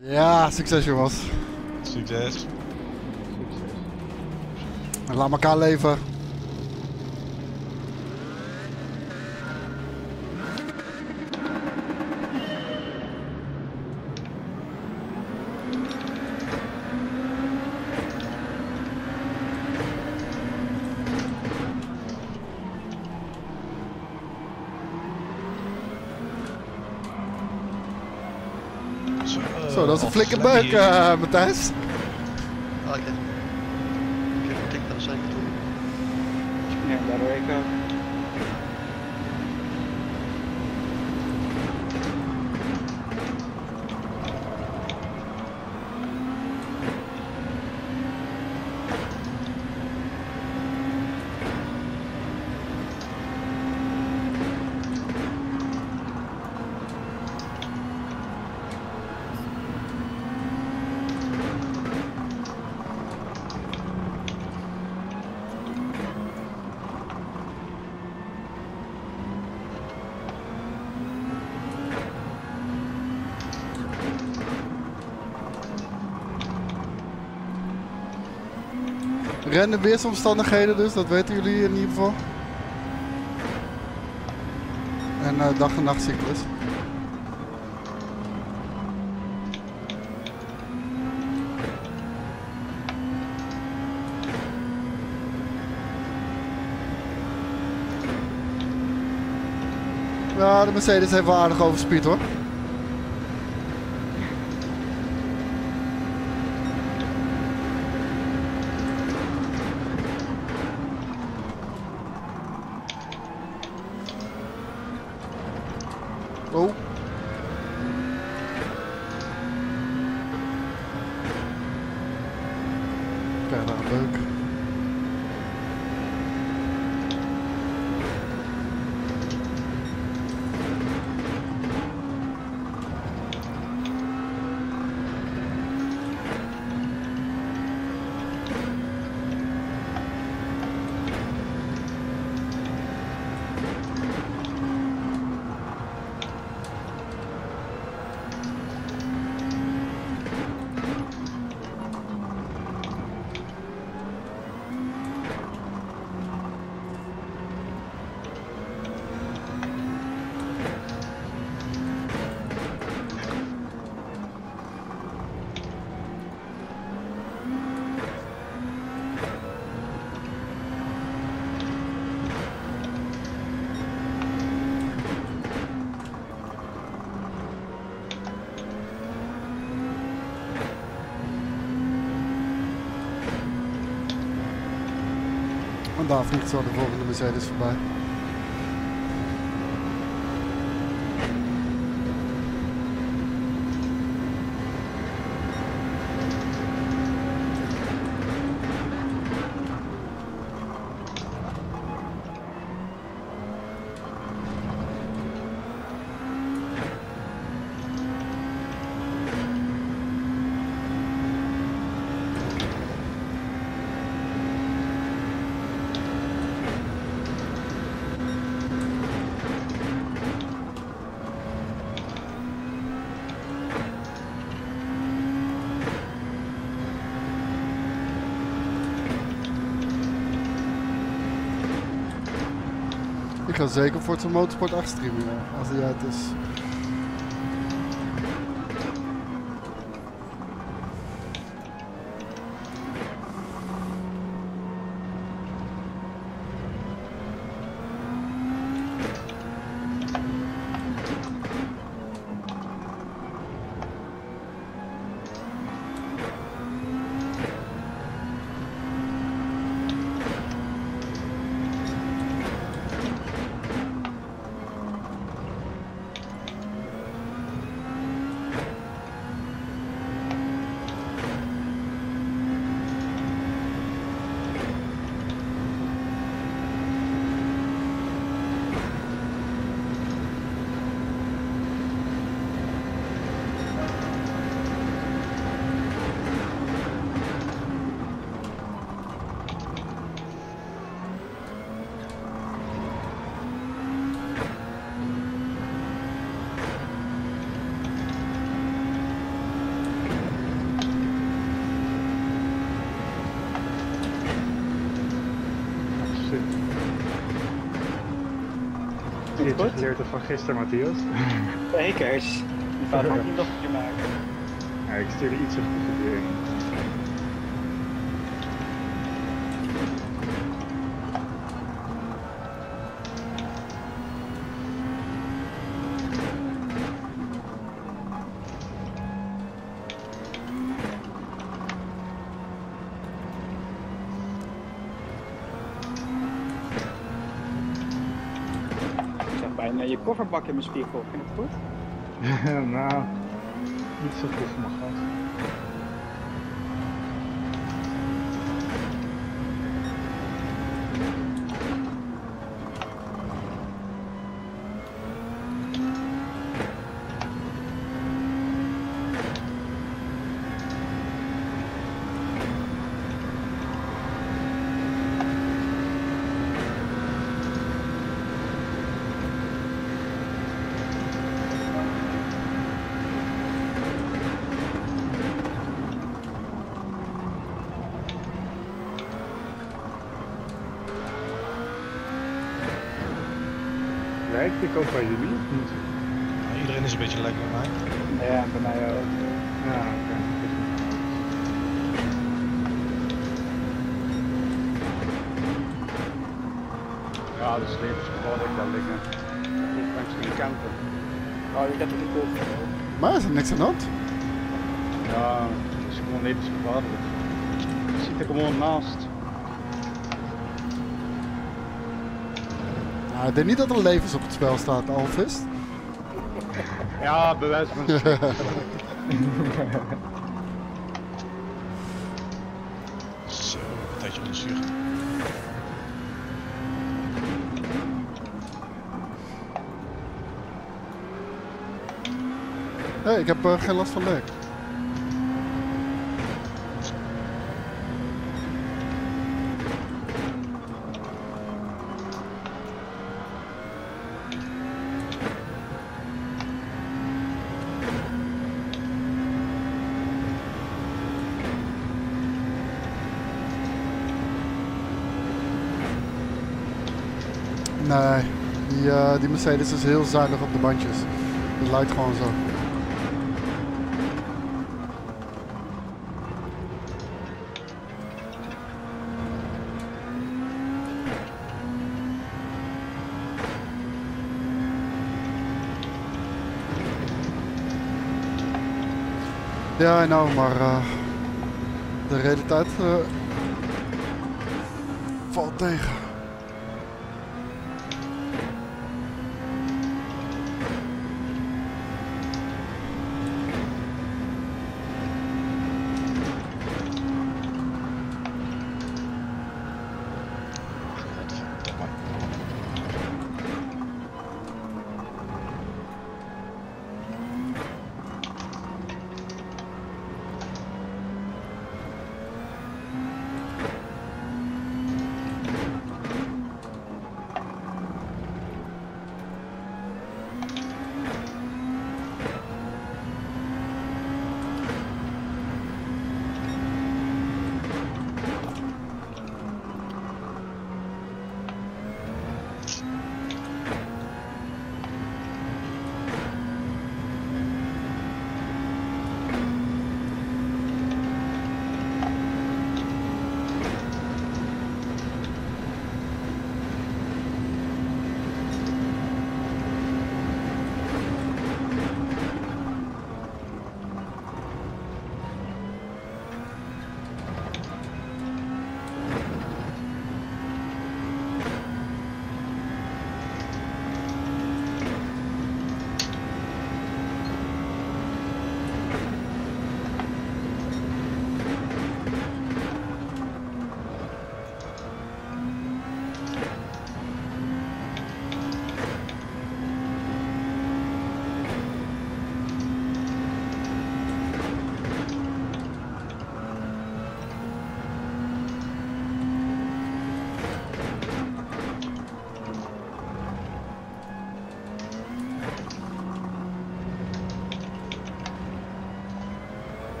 Ja, succes jongens. Succes. En laat elkaar leven. Zo, dat is een flinke buik, eh Matthijs. Ah, oké. Ik heb een tik naar zijn toe. Ja, daar ik ook. Rende weersomstandigheden dus, dat weten jullie in ieder geval. En eh, dag en nachtcyclus. Ja, de Mercedes heeft wel aardig overspeed hoor. Oh. Daar vliegt zo de volgende Mercedes voorbij. Ga zeker voor het Motorsport 8 streamen, ja, als die uit is. Van gisteren, Matthias. Zekers. Die fout ga ik niet nog een keer maken. Ja, ik stuurde iets bijna je kofferbak in mijn spiegel. Vind je het goed? nou, niet zo goed mijn. Lijkt ik ook bij jullie of niet? Nou, iedereen is een beetje lekker bij mij. Ja, bij mij ook. Ja, oké. Ja, dat is levensgevaarlijk daar liggen. Ik langs mijn kanten. Oh, je hebt het niet goed. Maar is er niks aan de hand? Ja, dat is gewoon levensgevaarlijk. Ik zit er gewoon naast. Nou, ik denk niet dat er levens op het spel staat, Alvis. Ja, bij wijze van. Zo, een tijdje onzucht. Nee, ik heb eh, geen last van lek. Nee, die, eh, die Mercedes is heel zuinig op de bandjes. Het lijkt gewoon zo. Ja, nou, maar eh, de realiteit eh, valt tegen.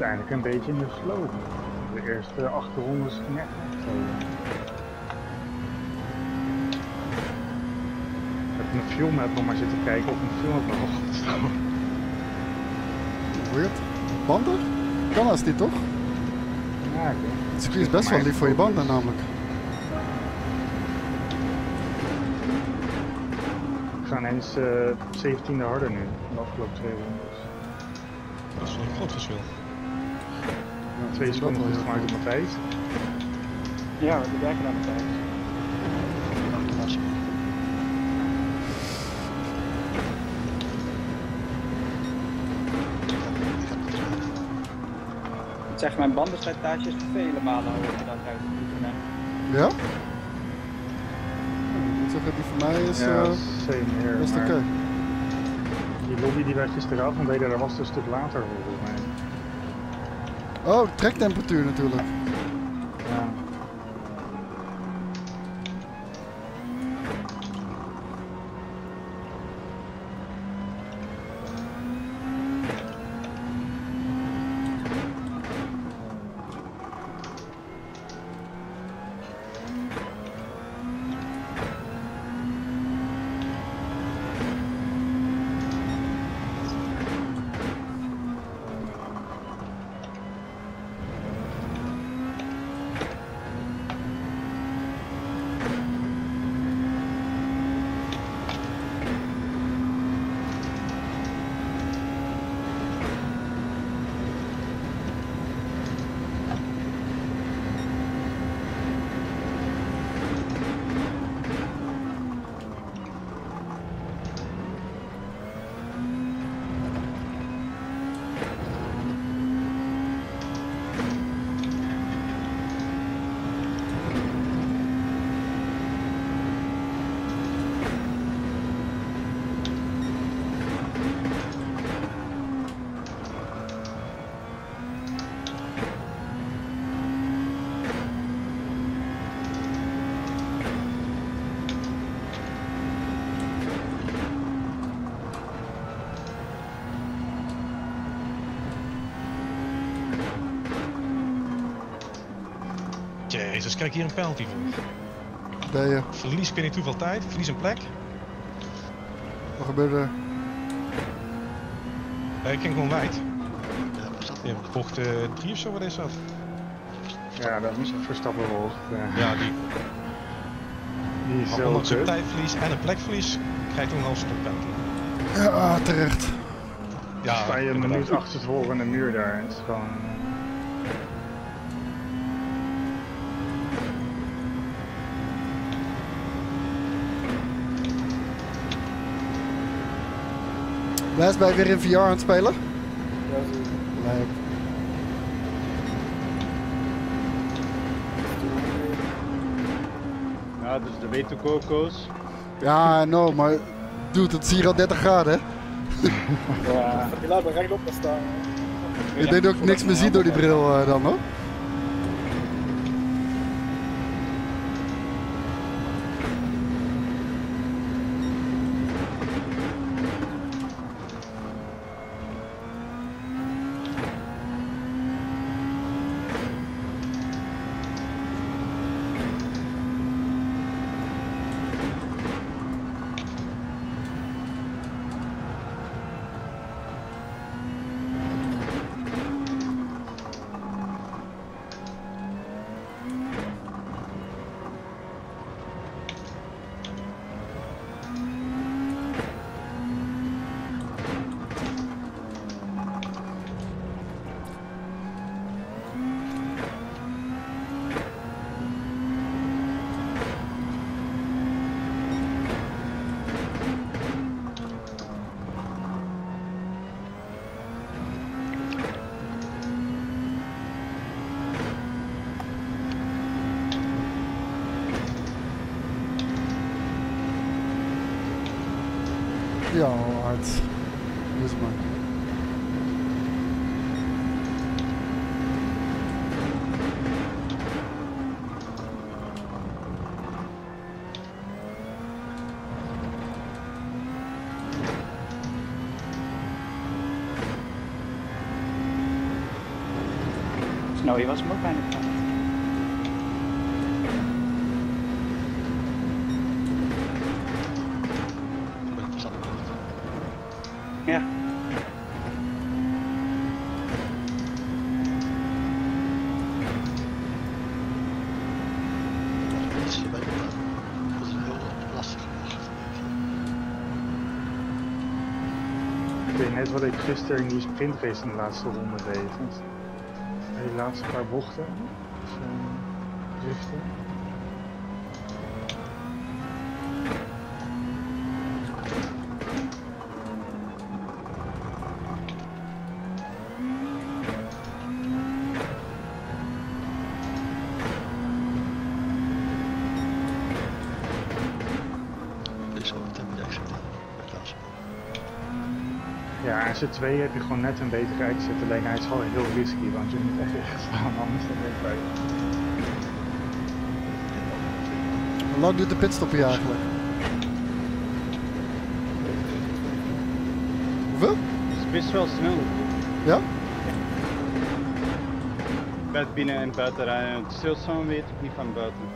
Uiteindelijk een beetje in de slow. De eerste acht rondes ging echt niet zo. Ik heb een filmmap nog maar zitten kijken of een filmmap nog goed staat. Weird. Banden? Kan als niet, toch? Ja, ik Het circuit is best wel lief voor je banden namelijk. We gaan eens eh 17e harder nu, de afgelopen twee rondes. Dat is wel een groot verschil. Twee seconden goed gemaakt op mijn tijd. Ja, we hebben werken aan de tijd. Ik zeg, mijn bandenslijtage is vele malen hoger dan uit de Ja? Ik moet zeggen, die voor mij is Ja, eh, same here. best maar oké. Die lobby die wij gisteravond deden, daar was een stuk later volgens mij. Oh, trektemperatuur natuurlijk. Ja. Jezus, kijk hier een penalty voor. Ben je. Verlies, ik weet niet hoeveel tijd, verlies een plek. Wat gebeurde er? Eh, ik ging gewoon wijd. Ja, was dat? Ja, bocht 3 of zo, wat is dat? Ja, dat is Verstappen wel. Ja, Ja, die die is maar zo een tijdverlies en een plekverlies, krijgt toen een half stuk penalty. Ja, terecht. Ja, Sta je een minuut achter tevoren in de muur daar. Het is gewoon... Blijf bij weer in VR aan het spelen? Lijp. Ja, dus de go coach. Ja, no, maar dude, het is hier al 30 graden. hè? Ja. Die laat me rechtop staan. Ik denk dat ik niks meer zie door die bril eh, dan hoor. Ja, hard. Doe eens maar. Oh, je was hem ook bijna kwijt. Ja. Ik weet net wat ik gisteren in die sprintrace in de laatste ronde deed. Laatste paar bochten, zo'n driften. Z'n twee heb je gewoon net een betere exit. Alleen hij is gewoon heel risky, want je moet echt echt staan, anders dan ben je kwijt. Hoe lang duurt de pitstop hier eigenlijk? Hoeveel? Het is best wel snel. Ja? Met binnen en buiten rijden. Het stilstaan weet ik niet van buiten.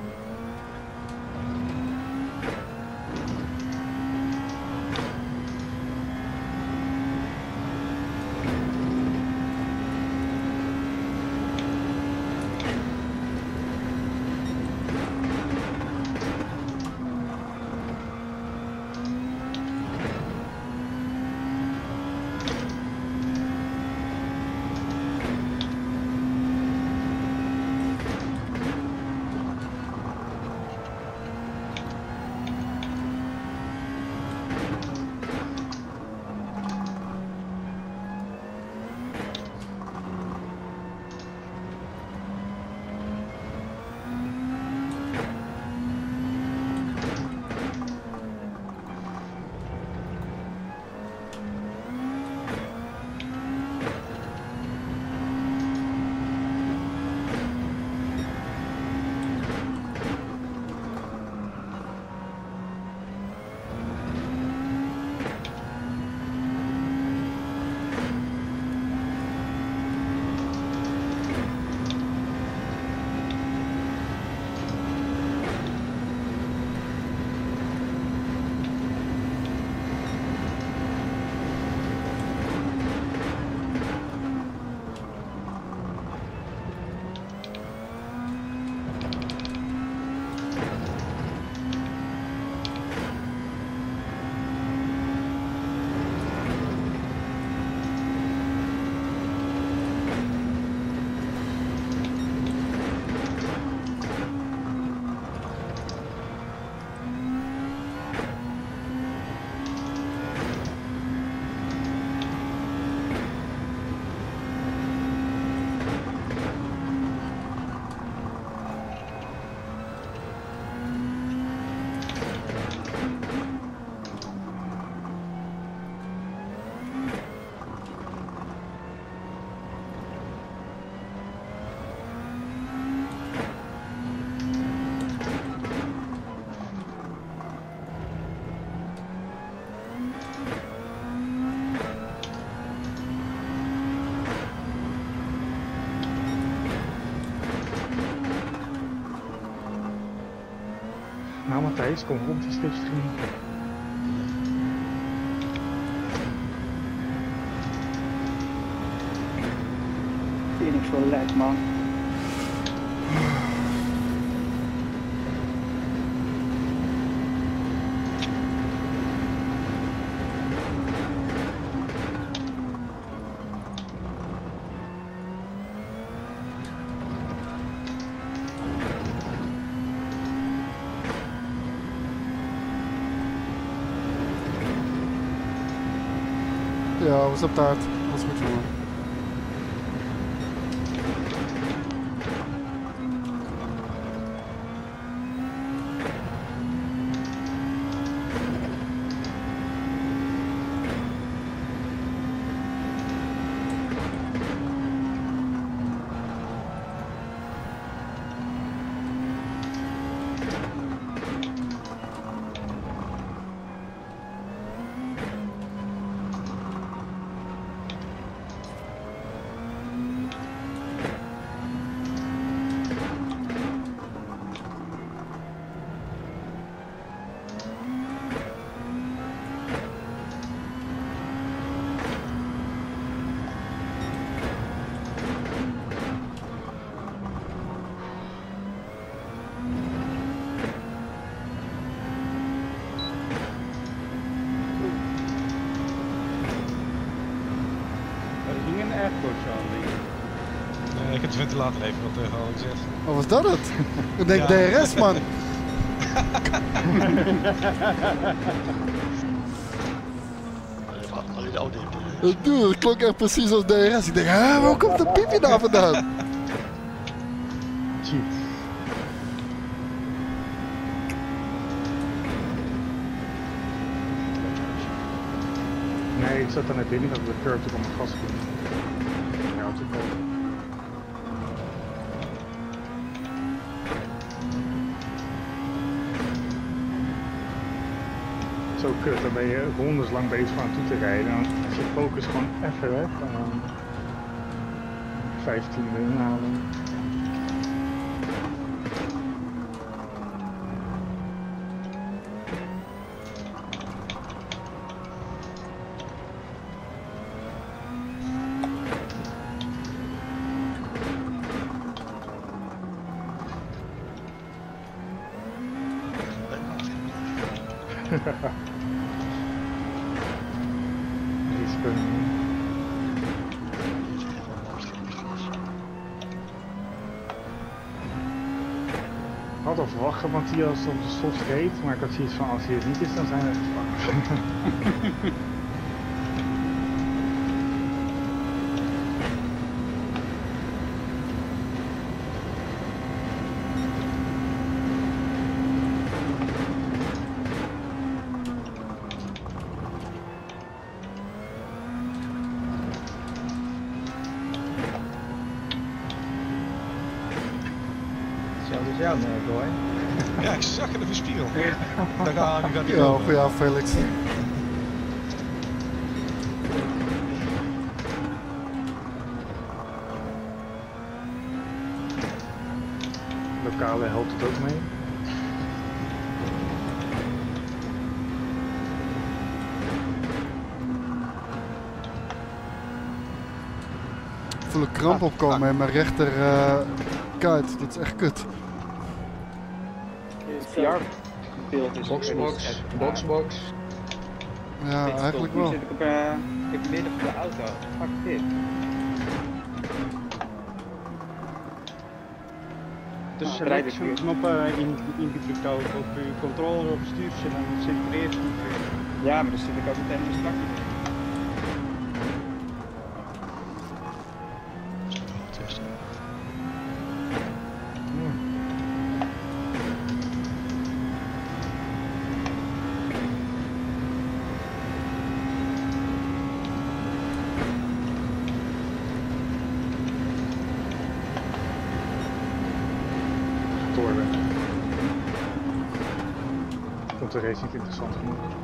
Die slipstream. Phoenix wel lek, man. Ja, was op taart. Was goed jongen. Wat was dat het? Ik denk Ja. DRS, man. Dude, het klonk echt precies als DRS. Ik denk, hè, waar komt de piepje daar vandaan? Cheat. Nee, ik zat daar net binnen dat ik de curve toen op mijn gas ging. Ja, toen kwam. Zo kut, dan ben je rondes lang bezig van toe te rijden. Dan is focus gewoon even weg. En dan 15 inhalen. Risico. Ik had al verwacht dat Matthias op de soft reed, maar ik had zoiets van als hij het niet is, dan zijn we gevangen. Hetzelfde als jou, nee, boy. Ja, ik zag het in de spiegel. Gaat hij Ja, goeie avond, Felix. Lokale helpt het ook mee. Ik voel een kramp opkomen in mijn rechter eh, kuit. Dat is echt kut. VR-beeld is Boxbox, boxbox. Ja, eigenlijk top. Nu wel. zit ik op, in het midden van de auto. Fuck dit. Dus Ah, select rijden zo'n weer. knop in, ingedrukt houden op je controller of stuurtje en dan zit er eerst. Ja, maar dan zit ik ook meteen in de strak. Toren. Vond de race niet interessant genoeg.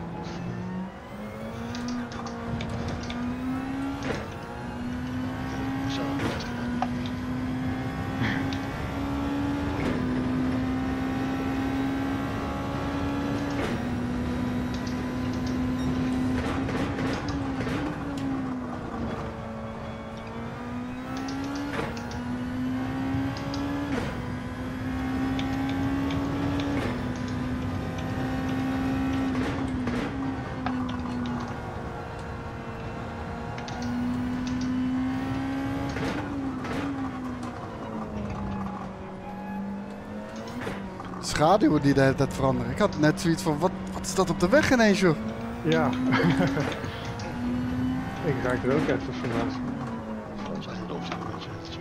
Schaduwen die de hele tijd veranderen. Ik had net zoiets van, wat, wat is dat op de weg ineens, joh? Ja. ik raak er ook even. Dat zijn de opties een beetje. Het is-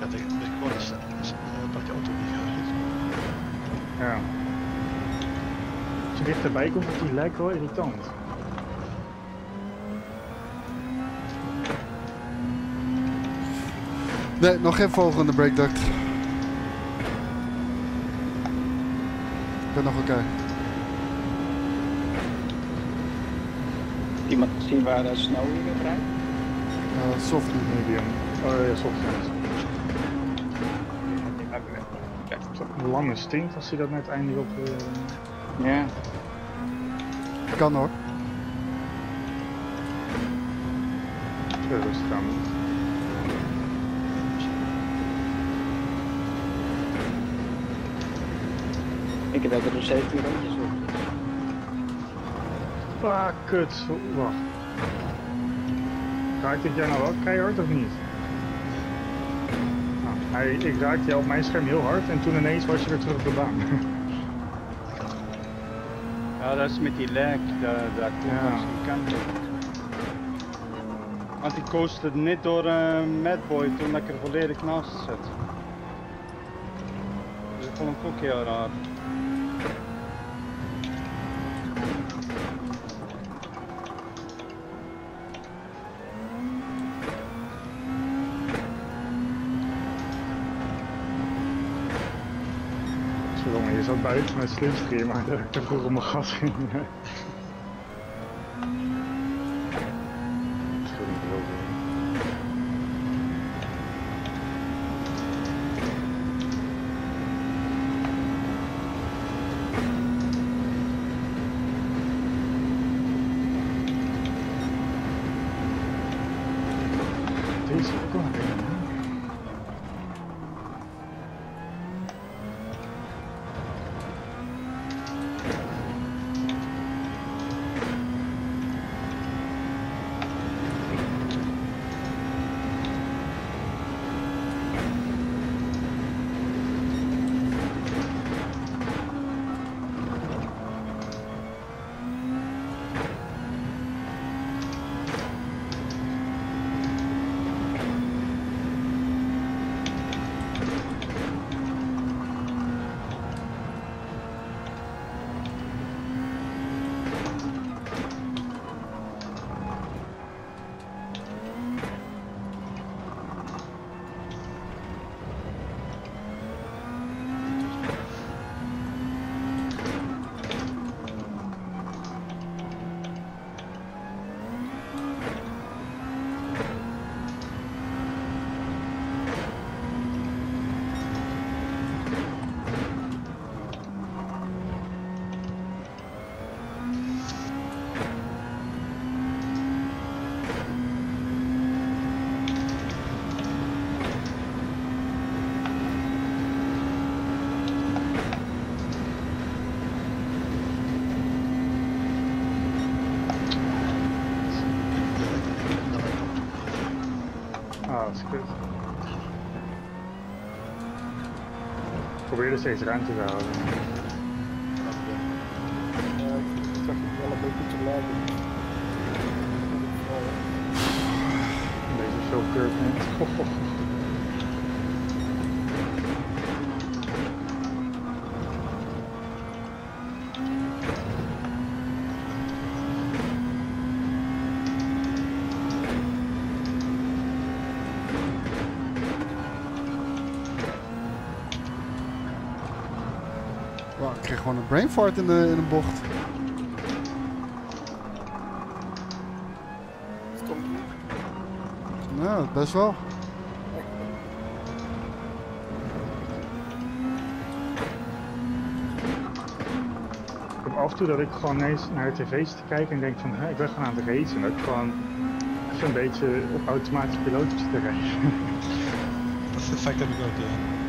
Ja, ik dat gewoon eens pak je auto niet gaat. Ja. Als je dichterbij komt, die lijkt wel irritant. Nee, nog geen vogel in de breakduct. Ben nog oké. Iemand zien waar de snow hier rijdt? Eh, soft. Medium. Oh ja, soft ja. Een lange stint als hij dat net eindelijk op. eh, Ja. Kan hoor. uh, rustig aan Ik heb er 17 rondjes op. Ah, kut. Wacht. Raakt dit jij nou wel keihard of niet? Hij, ik raakte jou op mijn scherm heel hard en toen ineens was je weer terug op de baan. Ja, dat is met die lag, dat, dat komt Ja. als een kant op. Want ik coaste net door eh Madboy toen ik er volledig naast zat. Dus ik vond hem ook heel raar. Buiten met slipstream, maar dat ik te vroeg op mijn gas ging. Sorry, ik wil wel. Deze kan ik niet. Ah, dat is kut. Ik probeer er steeds ruimte te houden. Ja, ik zag het wel een beetje te lagen. Een beetje veel curve Wow, ik kreeg gewoon een brain fart in, de, in een bocht. Niet. Ja, best wel. Ik heb af en toe dat ik gewoon ineens naar de tv's te kijken en denk van, hè, ik ben gewoon aan het racen. En dat ik gewoon even een beetje op automatisch piloot zit te rijden. Dat effect heb ik ook, ja.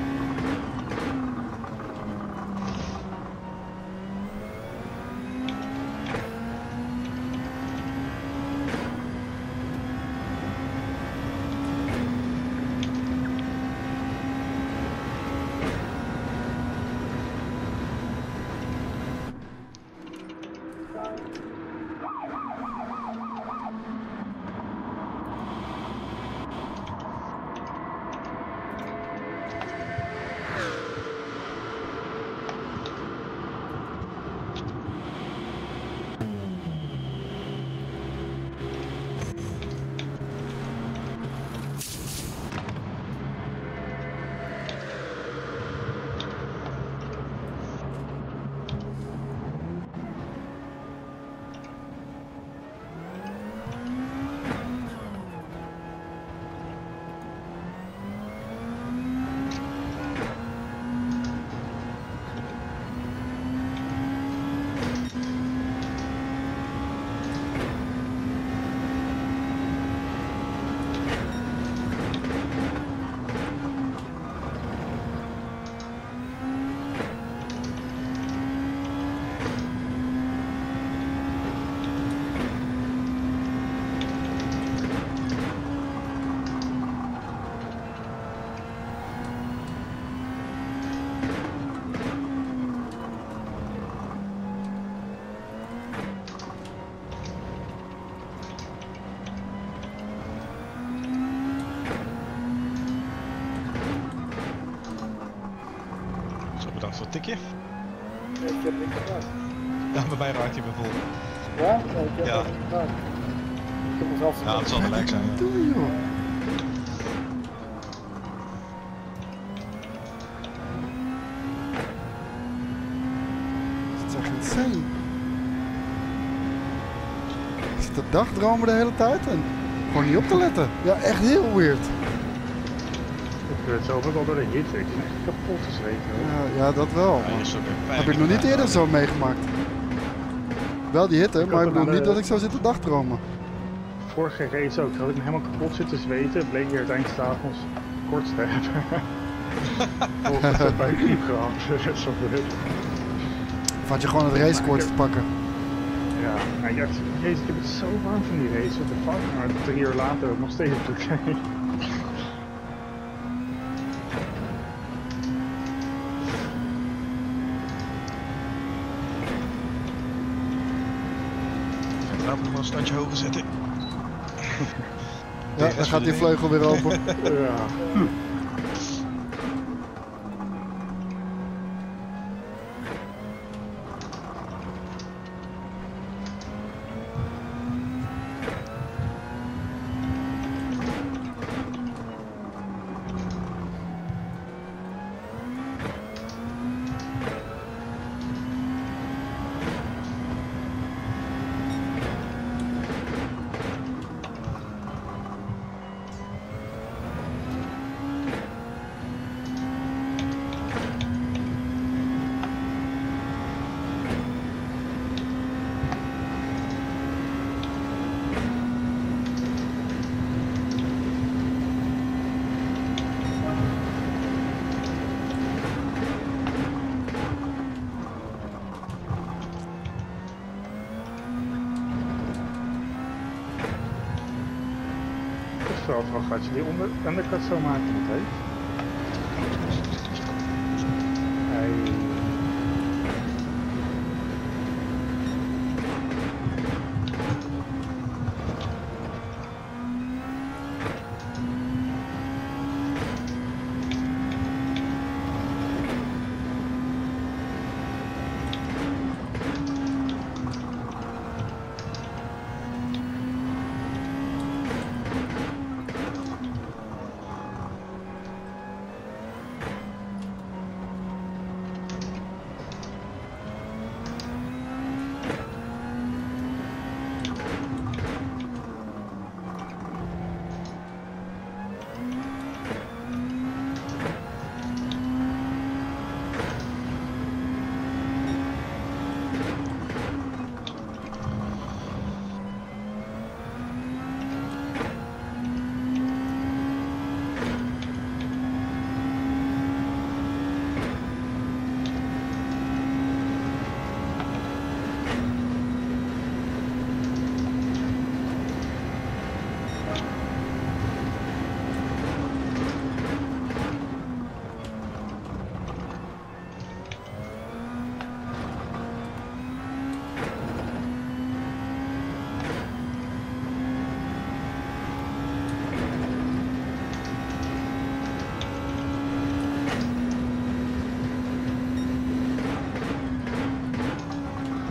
Voor het tikje. Nee, ik heb niks gedaan. Ja, bij mij raakt hij me vol. Ja? Nee, ik heb Ja. niks gedaan. Ik heb mezelf Ja, dat zal gelijk zijn. Ja. Doe joh. Dat is echt insane. Ik zit te dagdromen de hele tijd en gewoon niet op te letten. Ja, echt heel weird. Ik werd zelf ook al door de hitte. Ik ben echt kapot gezweten. hoor. Ja, ja dat wel. Ja, een Heb ik nog niet eerder zo meegemaakt. Wel die hitte, maar ik het bedoel niet de- dat ik zo zit te dagdromen. Vorige race ook. Had ik me helemaal kapot zitten zweten. Bleek hier uiteindelijk s'avonds kort te hebben. Volgens de buikgriep gehad. Dat is wel leuk. Of had je gewoon het racekoorts te pakken? Ja, nou, ja, jezus, ik heb het zo warm van die race. What the fuck? Maar drie uur later nog steeds oké. Laten standje hoger zetten. Ja, dan gaat die vleugel weer open. ja. Af, gaat je die onder, undercut zo maken meteen? Hey.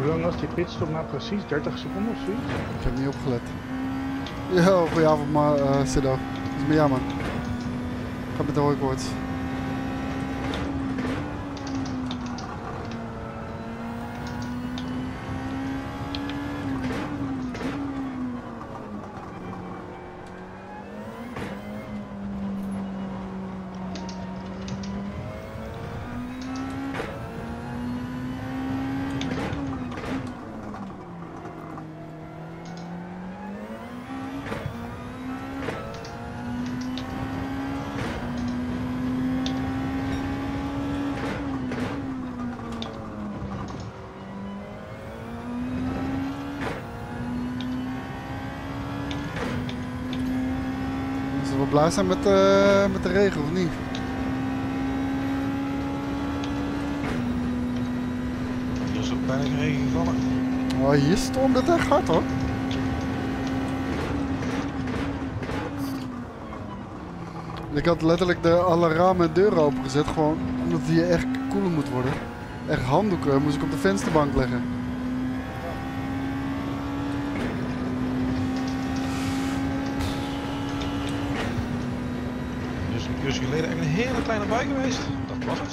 Hoe lang was die pitstop nou precies? 30 seconden of zoiets? Ik heb niet opgelet. Yo, goedenavond maar, eh Sido. Dat is met jou man. Gaat met de hooikoorts. Blij zijn met, eh, met de regen of niet? Er is ook bijna geen regen gevallen. Oh, hier stormt het echt hard hoor. Ik had letterlijk de alle ramen en deuren opengezet. Gewoon omdat het hier echt koeler moet worden. Echt handdoeken moest ik op de vensterbank leggen. Uur geleden echt een hele kleine bui geweest. Dat was het.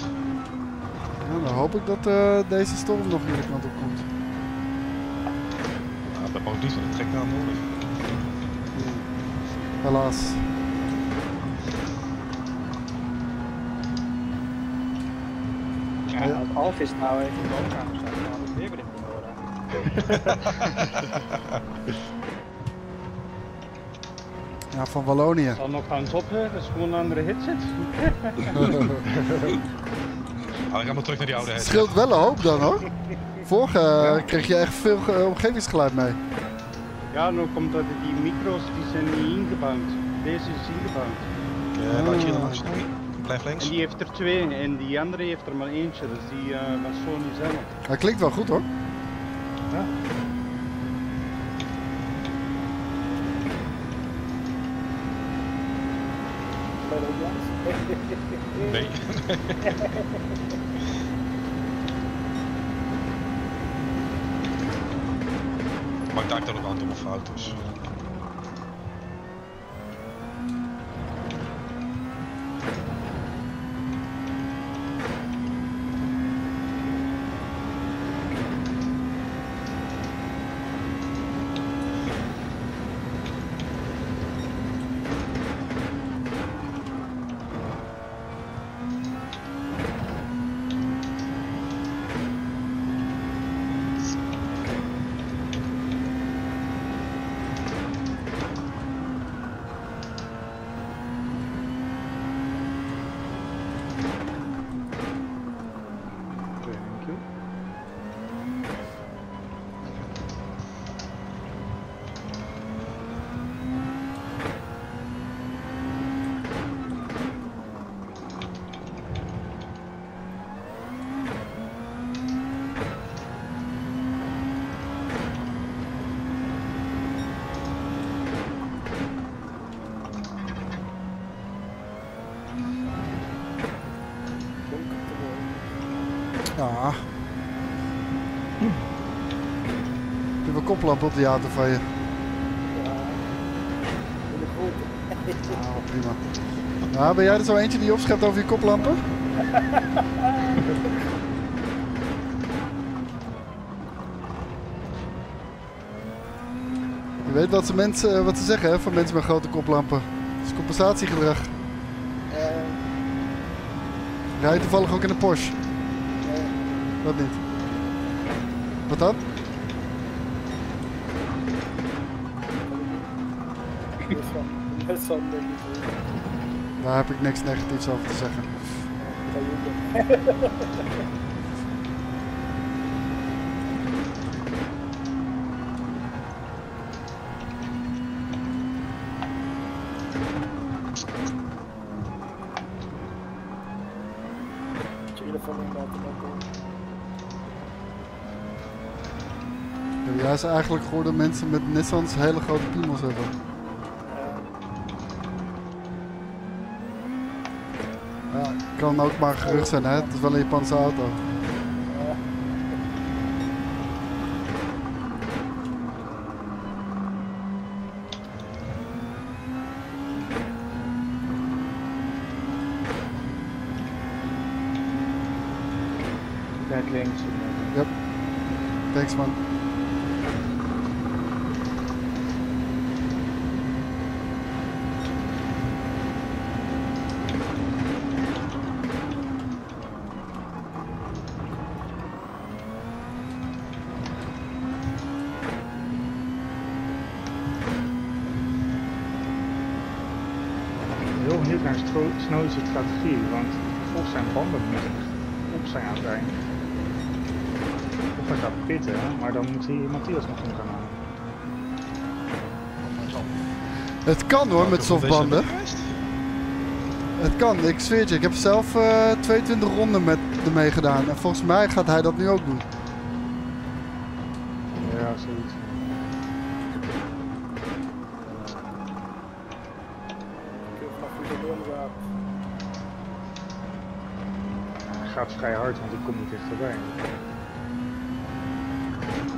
Ja, dan hoop ik dat eh, deze storm nog hier de kant op komt. Nou, dat mag niet, want het trekt naar nodig. Helaas. Ja, als Alvis nou even in de woonkamer staat, dan had ik weer bericht horen. Ja, van Wallonië. zal nog gaan zoppen, dat is gewoon een andere headset. Ah, dan gaan we terug naar die oude Het head. scheelt wel een hoop dan hoor. Vorige eh, kreeg je echt veel eh, omgevingsgeluid mee. Ja, nu komt dat die micro's die zijn niet ingebouwd. Deze is ingebouwd. Ja, laat je hier langs. Blijf En links. die heeft er twee en die andere heeft er maar eentje, dus die eh was Sony zelf. Hij klinkt wel goed hoor. Bij Nee. maar ik dacht dat het een domme fout is. Koplamp op de auto van je. Nou, prima. Ja, ben jij er zo eentje die opschept over je koplampen? Je weet wat ze, mensen, eh, wat ze zeggen hè, van mensen met grote koplampen. Dat is compensatiegedrag. Eh, Rij je toevallig ook in een Porsche? eh, Dat niet. Wat dan? Eh, Daar heb ik niks negatiefs over te zeggen. Ja, is eigenlijk geworden mensen met Nissans hele grote piemels hebben. Kan ook maar gerucht zijn hè, het is wel een Japanse auto. Kijk links. Thanks man. Heel benieuwd naar Stro- Snow's strategie, want volgens zijn banden moeten echt op zijn aan. Of hij gaat pitten, maar dan moet hij Matthias nog om gaan halen. Het kan hoor met softbanden. Het kan, ik zweer het je. Ik heb zelf eh, 22 ronden met ermee gedaan. En volgens mij gaat hij dat nu ook doen. Vrij hard, want ik kom niet dichterbij.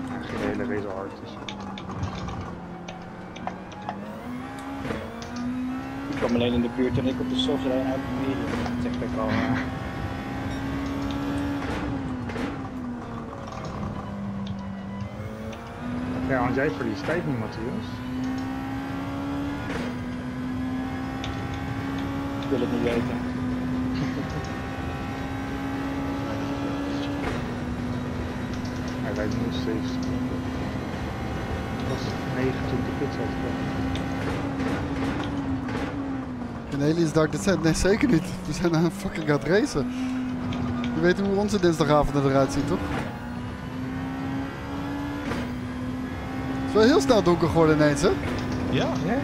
Ja, geen hele race hard. Ik kwam alleen in de buurt toen ik op de soft reed uit de medium. Dat zegt ook al. Ja, want jij verliest tijd niet, Matthias. ik wil het niet weten. Hij rijdt nu steeds. Het was 9 toen de pits uitkwam. In Aliens Dark Descent? Nee, zeker niet. We zijn aan fucking het racen. Je weet hoe onze dinsdagavond eruit ziet, toch? Het is wel heel snel donker geworden ineens, hè? Ja, Ja,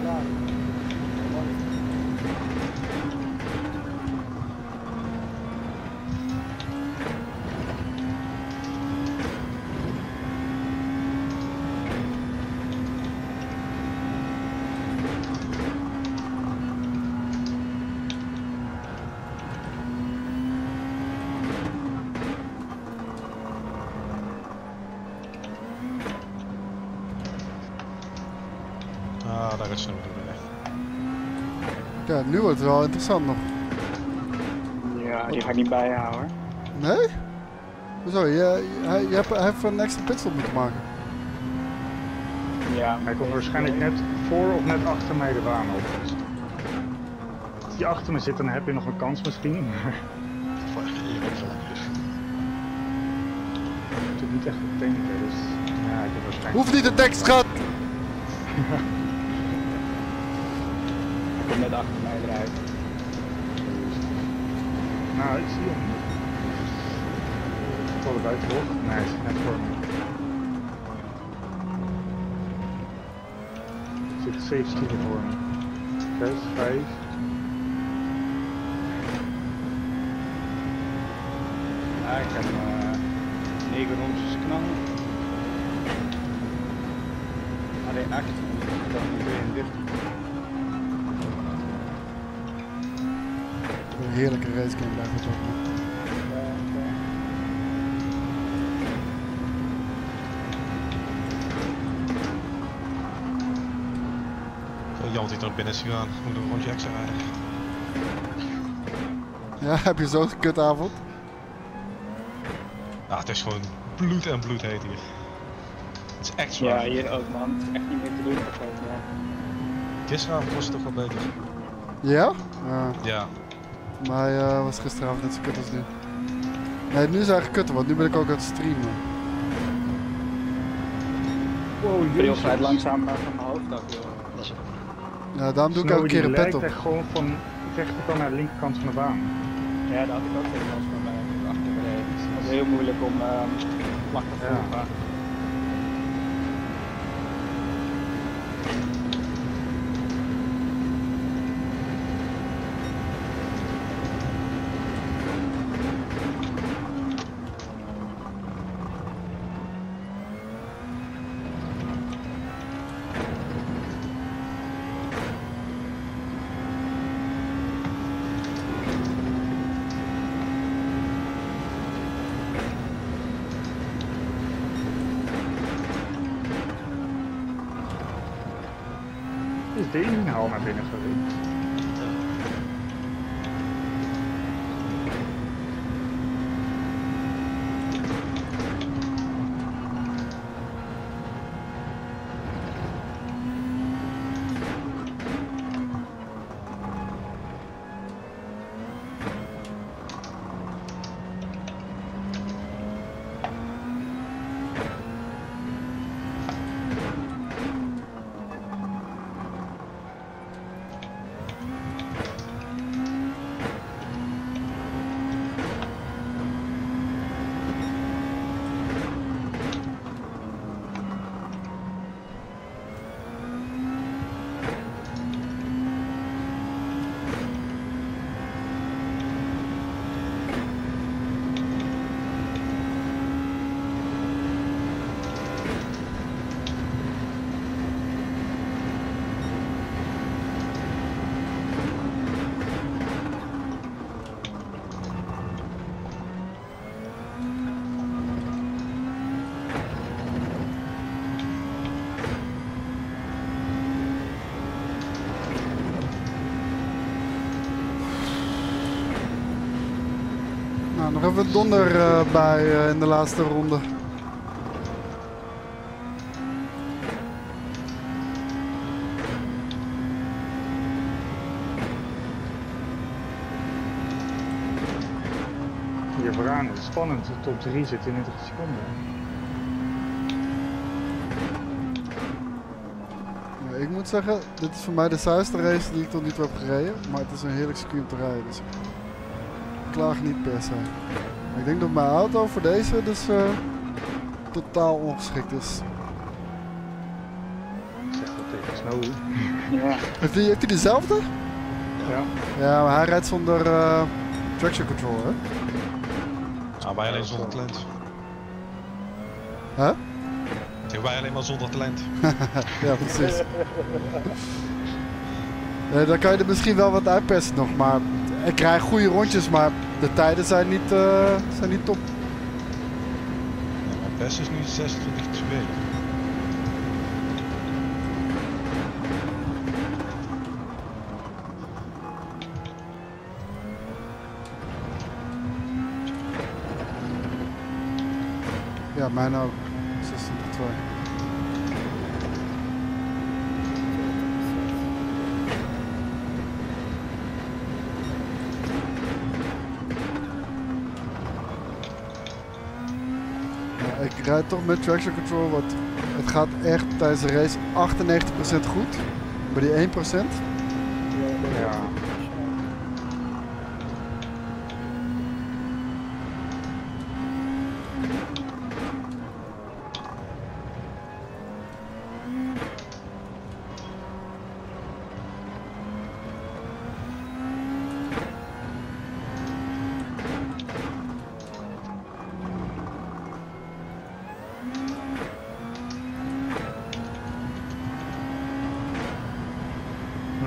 Klaar. Mooi. ah, daar is snel door de weg. Ja, nu wordt het wel interessant nog. Ja, die ga ik niet bijhouden hoor. Nee? Hoezo? Je, je, hij, je hebt, hij heeft een extra pitstop moeten maken. Ja, Hij komt waarschijnlijk net voor of net achter mij de baan op. Dus Als die achter me zit, dan heb je nog een kans misschien. Maar hier is. het is niet echt te tanken, dus ja, ik heb waarschijnlijk... Hoeft niet de tekst, schat! Net achter mij eruit. Nou, ik zie hem. Tot de buitenbocht. Nee, net voor me. Er zit 17 voor me. 6, 5. Ja, ik heb eh 9 rondjes knallen. Alleen 8, dan 32. Een heerlijke man. Zo jammer dat hij er binnen is gegaan. Moet een rondje extra rijden. Ja, heb je zo'n kutavond? Ja, het is gewoon bloed en bloed heet hier. Het is echt zwaar. Ja, hier ook man. Het is echt niet meer te doen. zo. Gisteravond was het toch wel beter. Ja? Ja. Ja, Maar hij eh, was gisteravond net zo kut als nu. Nee, nu is hij eigenlijk kutter, want nu ben ik ook aan het streamen. Wow, Ik vrij jezus. langzaam naar van mijn hoofd af, joh. Dat is het. Ja, daarom doe ik elke keer een pet op. echt gewoon van de rechterkant naar de linkerkant van de baan. Ja, daar had ik ook tegen last van bij me reed. Het was heel moeilijk om ehm vlak te Ja. volgen. Is de inhaal naar binnen even donder eh, bij eh, in de laatste ronde. Hier vooraan is spannend. De top 3 zit in 20 seconden. Ik moet zeggen, dit is voor mij de saaiste race die ik tot nu toe heb gereden. Maar het is een heerlijk circuit om te rijden. Dus klaag niet per se. Maar ik denk dat mijn auto voor deze dus eh, totaal ongeschikt is. Ik zeg dat tegen Snowy. Ja. Heeft hij, heeft dezelfde? Ja. Ja, maar hij rijdt zonder eh, traction control, hè? Nou, wij alleen zonder talent. Huh? Tegen wij alleen maar zonder talent. Ja, precies. Nee, dan kan je er misschien wel wat uitpersen nog, maar ik krijg goede rondjes, maar de tijden zijn niet, eh, zijn niet top. Nou, mijn best is nu 26-2. Ja, mijn ook. 26 Ja, ik rijd toch met traction control, want het gaat echt tijdens de race 98% goed. Bij die 1%. Ja.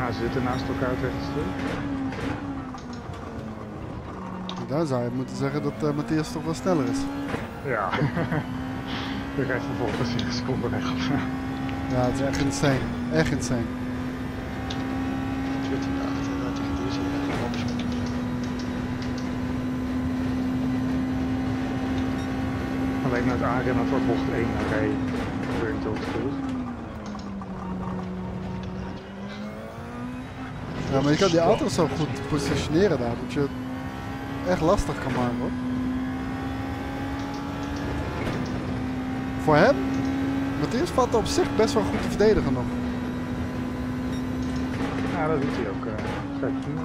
Nou, ze zitten naast elkaar tegen het stuk. Daar zou je moeten zeggen dat eh, Matthias toch wel sneller is. Ja. We rijdt vervolgens 4 seconden weg. Ja, het is echt insane. Echt insane. 14 achter, dat tegen deze hier echt een opzoek. Alleen met aanrennen voor bocht 1 naar rij weer in terug. Ja, maar je kan die auto zo goed positioneren daar, dat je het echt lastig kan maken hoor. Voor hem, Matthias valt op zich best wel goed te verdedigen nog. Ja, dat doet hij ook prima.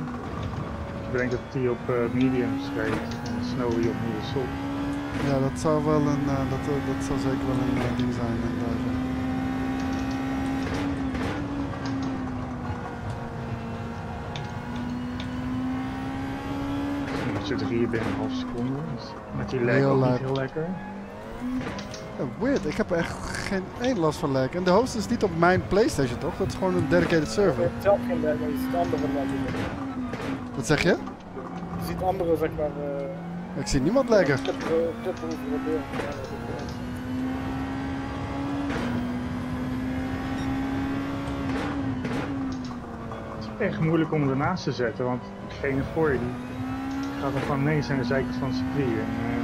Ik denk dat hij op eh, mediums rijdt en Snowy op nieuwe sol. Ja, dat zou wel een, eh, dat, dat zou zeker wel een ding zijn. Z'n drieën binnen een half seconde. Dus met die leg Heel ook niet lijp. heel lekker. Ja, weird, ik heb echt geen één last van lag. En de host is niet op mijn Playstation toch? Dat is gewoon een dedicated Je server. hebt zelf geen lag, maar je ziet anderen natuurlijk. Wat zeg je? Je ziet anderen, zeg maar, eh Ik zie niemand laggen. ook, eh, Het is echt moeilijk om ernaast te zetten, want degene voor je die gaat er gewoon ineens aan de zijkant van het circuit. En, eh,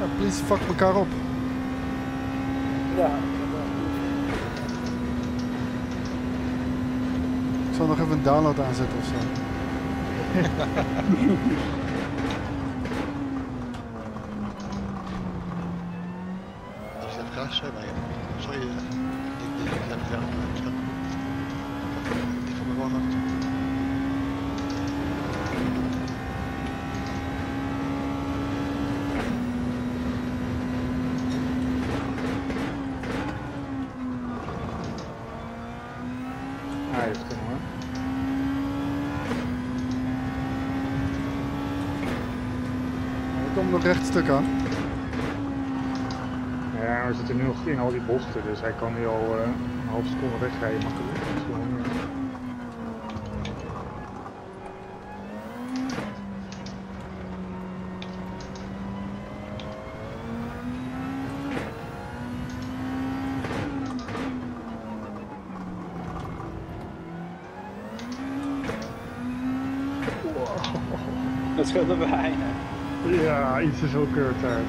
Ja, please fuck elkaar op. Ja. Ik zal nog even een download aanzetten of zo. Als je dat graag zou bij je. Zou je die die gaan gaan gaan. Die van me wel hard. hij heeft hem hoor. Er komt nog recht stuk aan. Ja, we zitten nu nog in al die bochten, dus hij kan nu al eh, een half seconde wegrijden makkelijk. Dat scheelde bijna. Iets veel keurt daar.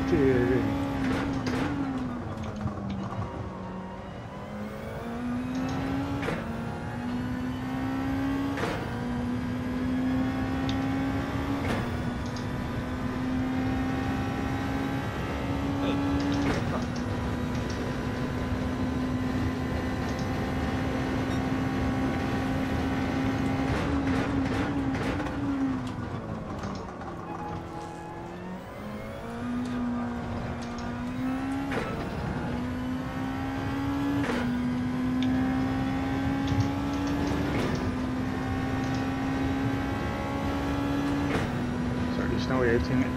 everything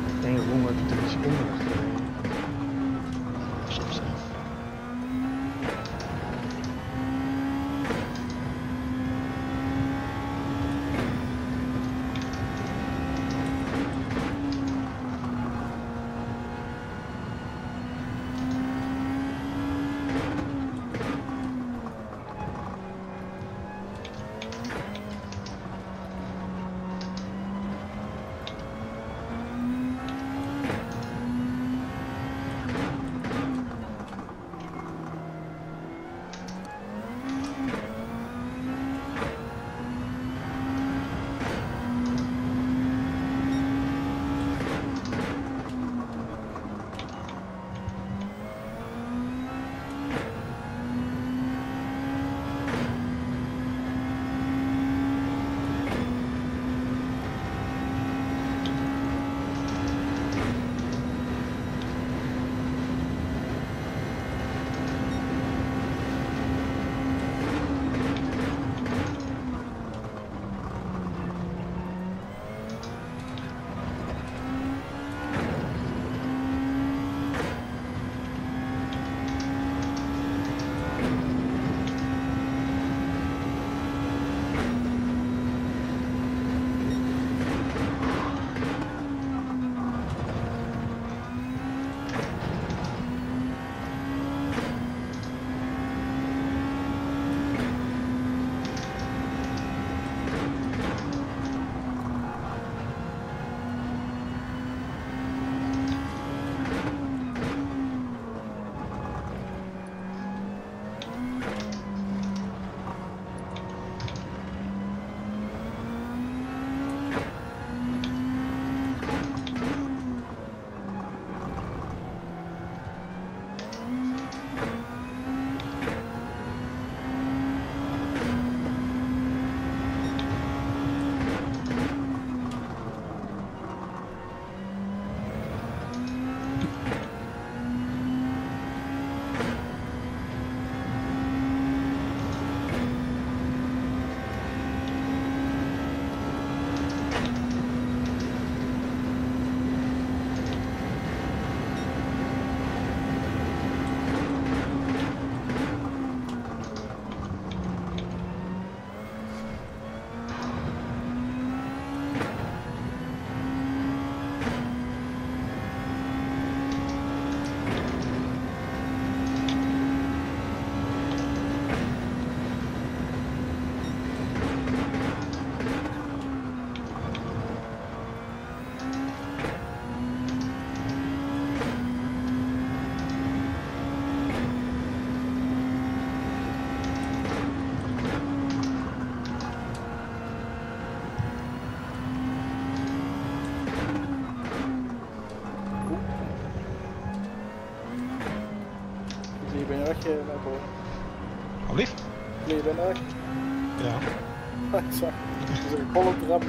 Zo. Dat is een kolom trap.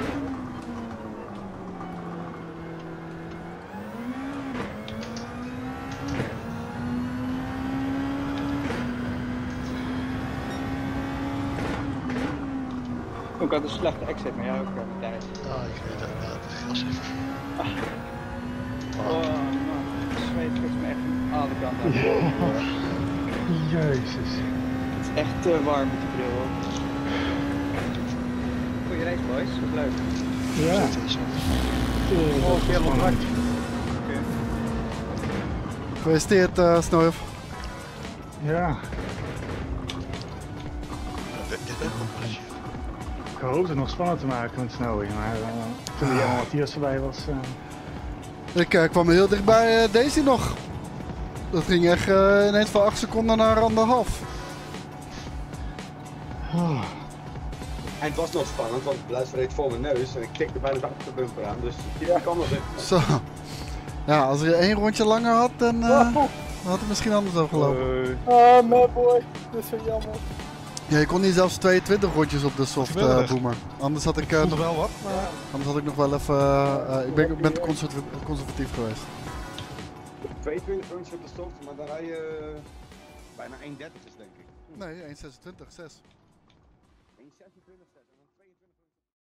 Ik had een slechte exit, maar jij ook eh, tijd. Ja, ik weet het inderdaad. Gas even. Oh man, het zweet trekt me echt aan alle kanten aan de. Jezus. Het is echt te warm met die bril hoor. Boys, wat leuk. Ja. Oh, veel spannend. hard. Gefeliciteerd, eh Snorf. Ja. Plasje. gehoopt het nog spannend te maken met Snowy, maar eh, toen die Jan Matthias erbij was, eh, Ik eh, kwam heel dichtbij eh, Daisy nog. Dat ging echt eh, ineens van 8 seconden naar anderhalf. En het was nog spannend, want Luister reed voor mijn neus en ik tikte bijna de achterbumper aan, dus ja. kan nog even. Zo. Ja, als je één rondje langer had, dan eh, had het misschien anders afgelopen. Eh, Ah, man boy. Dat is zo jammer. Ja, je kon niet zelfs 22 rondjes op de soft gebeurde eh, er? boomer. Anders had ik, eh, nog, wel wat, maar anders had ik nog wel even. ik ben, ik ben conservatief, conservatief geweest. 22 rondjes op de soft, maar dan rij je bijna 1.30 denk ik. Nee, 1,26, 6.